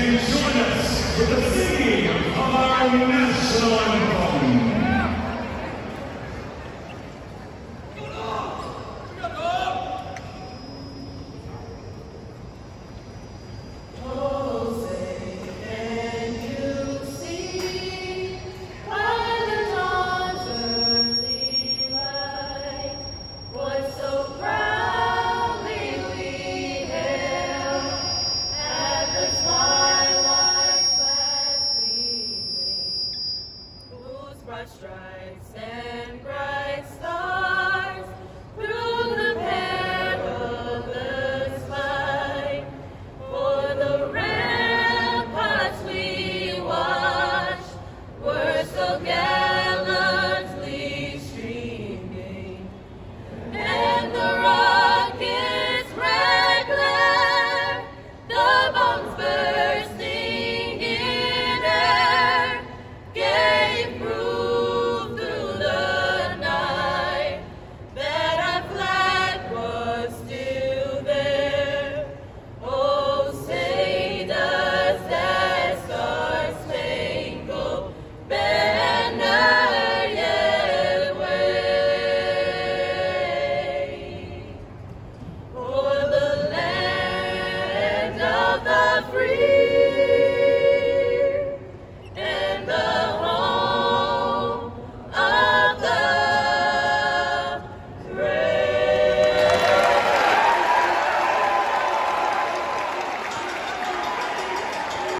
Please join us with the singing of our national anthem. Bright stripes and stars.